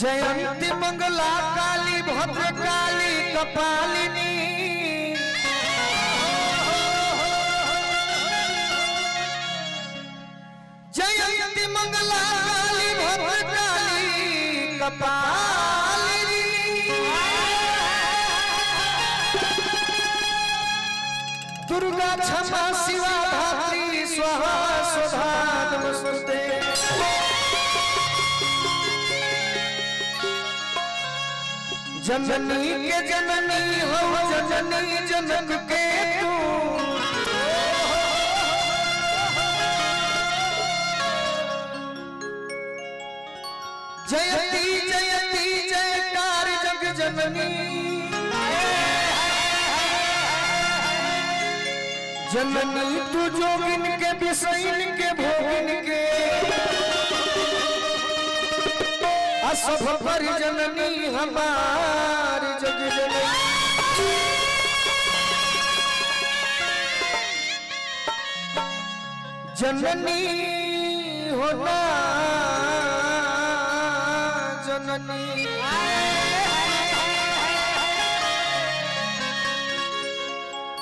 जयंती मंगला काली भद्र काली कपालिनी। जयंती मंगला काली भद्र काली कपालिनी। दुर्गा क्षमा, शिवा धात्री स्वाहा, स्वधा नमस्ते जननी के जननी हो, जननी जनक के तू। जयती जयती, जयकार जग जननी। जननी तू जोगिन के विषयन के, भोगिन के। असभ पर जननी हमार जग जननी होना जननी।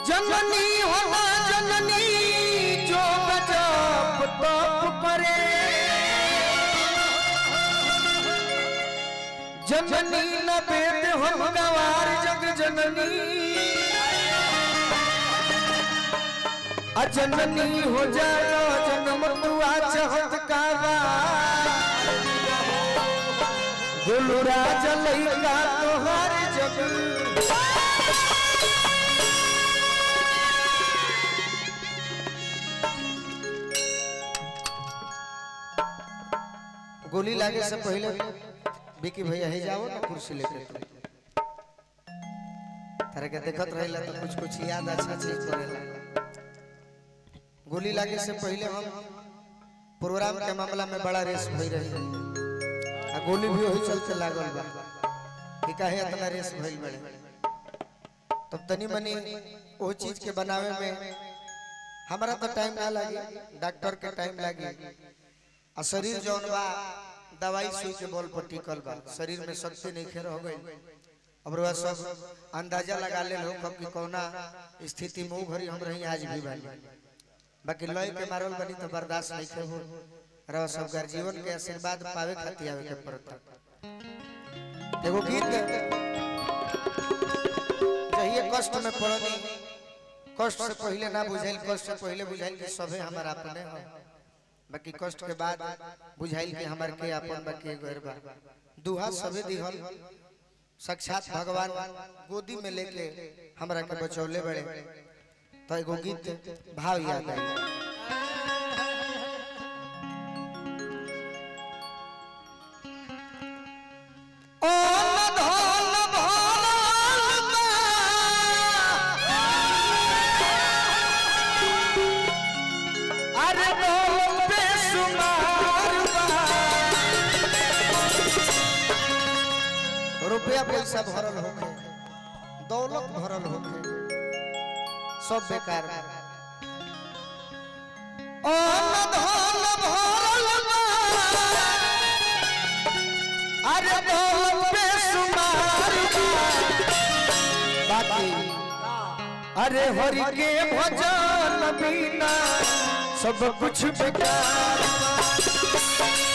जननी होना जननी। जननी न बेद हम गवार जग जननी। अजननी हो जाओ जन्म दुआ चाहत कावा गुलुरा जलैका तोहार जग। गोली लागे से पहले। विकी भैया ही जाओ ना कुर्सी लेके। तारे के देखत रहिला तो कुछ कुछ याद अच्छा चीज़ करेला गोली लागे से पहले हम प्रोग्राम के मामला में बड़ा रेस भई रही। आ गोली भी वही चलते लागल बा। कि काहे इतना रेस भइल बड़े। तब तनी मनी वो चीज़ के बनावे में हमारा तो टाइम ना लगी डॉक्टर के टाइम लगी। आ शरीर जौन बा दवाई सुई के बल पर टिकल बा। शरीर में शक्ति नहीं खेर हो गई। अब रउआ सब अंदाज़ा लगा ले हो कब कि कौना स्थिति में भरी हम रही आज भी बानी। बाकी लय के मारल बनी तो बर्दाश्त नहीं के हो रउआ सब घर जीवन के आशीर्वाद पावे खातिर आवे के पड़ता एगो गीत जहिए कष्ट में पड़नी, कष्ट से पहले ना बुझाइल, कष्ट से पहले बुझाइल कि सभे हमारा अपने हो बाकी कष्ट के बाद बुझाइल कि हमार के अपन बाकी घर बा। दुहा सबे दिहल, साक्षात भगवान गोदी में लेके हमरा के बचौले बड़े। तो एगो गीत भाव याद आई भरल होखे, दौलत भरल होखे। सब बेकार। अरे अरे हरि के भजन बिना सब कुछ बेकार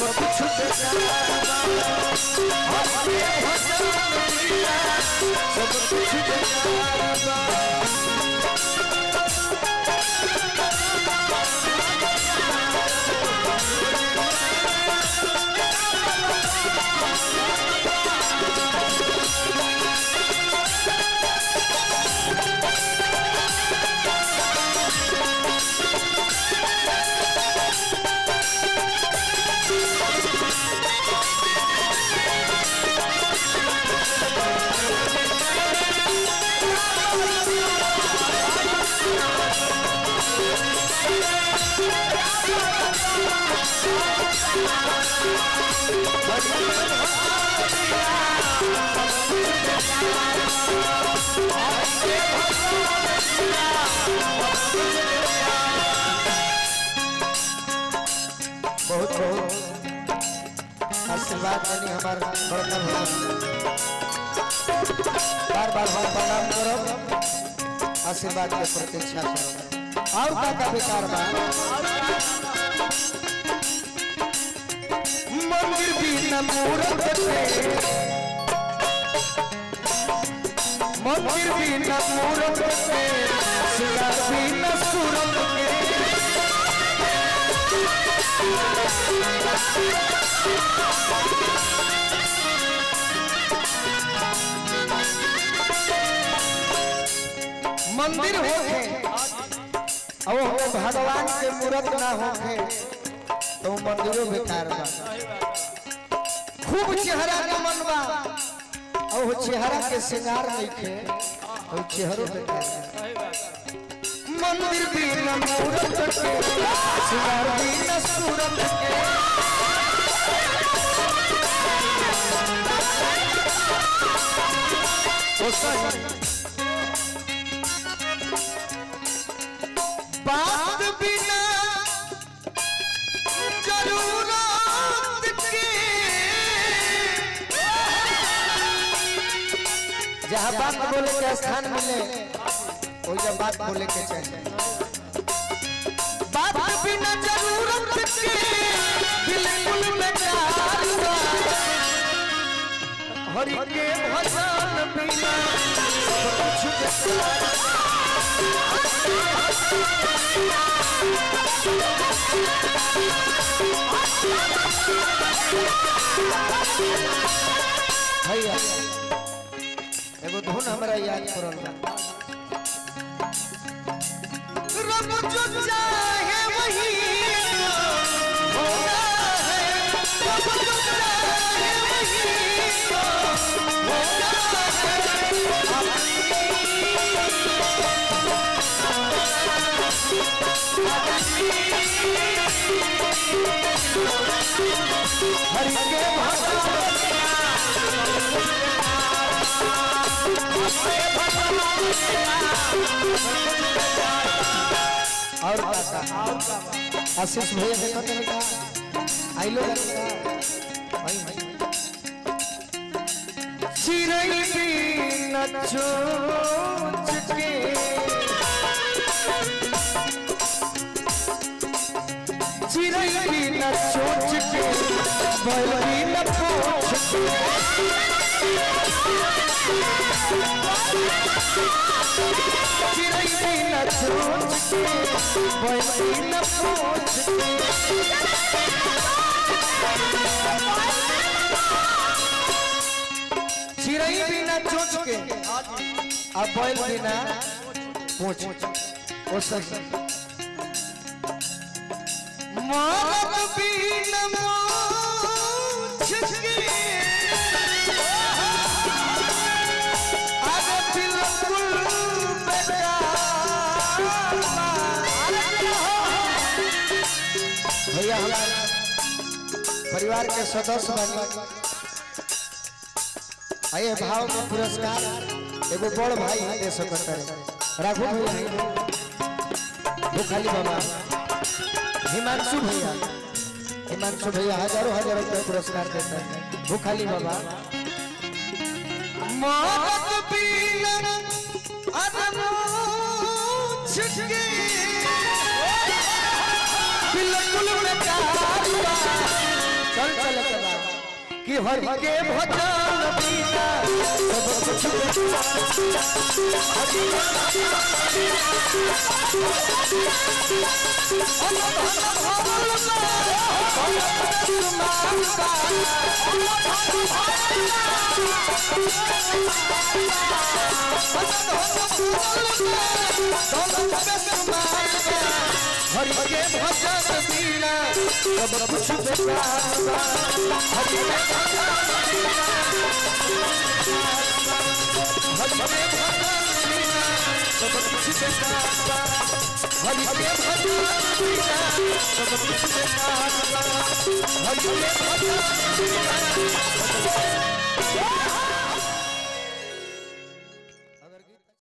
सब कुछ सब कुछ बहुत बहुत आशीर्वाद देनी हमार बड़का भगवान बार बार हम प्रणाम करो। आशीर्वाद के प्रतीक्षा करो। और का का विकार मंदिर भी मंदिर भी सिंगार भी न मंदिर और भगवान के मूर्त ना होखे तो मंदिरों बेकार बा। खूब चेहरा नमन बा। और चेहरा के श्रृंगार नइखे और चेहरो बेकार मंदिर भी न मूरत के श्रृंगार न सूरत के। ओ सही। जहाँ बात बोले के स्थान मिले वो जब बात बोले के चाहिए बात बिना ज़रूरत के बिल्कुल बेकार। हरि के भजन बिना। कुछ बेकार हमरा याद पड़ल रब जो चाहे वही होना है। रब जो चाहे वही होना है। हरि के और आशीष भैया देखो तो का आई लो आई चिरई की नचोच के चिरई की नचोच के बैली न पोछ के चिरई की नचोच के न पोछ के बिना चोच के। आ बैल बिना पूछ ओ सही मरद बिना परिवार के सदस्य बनी भाव में पुरस्कार एगो बड़ भाई दे सकता है राघु भैया भूखाली बाबा हिमांशु भैया हिमांशु भैया हज़ारों हज़ारों रुपये पुरस्कार देते हैं भूखाली बाबा मौत पीला अनमोछ के बिल्कुल। चल चल के बा। कि हरि के भजन बिना सब कुछ हरि हरि के हरि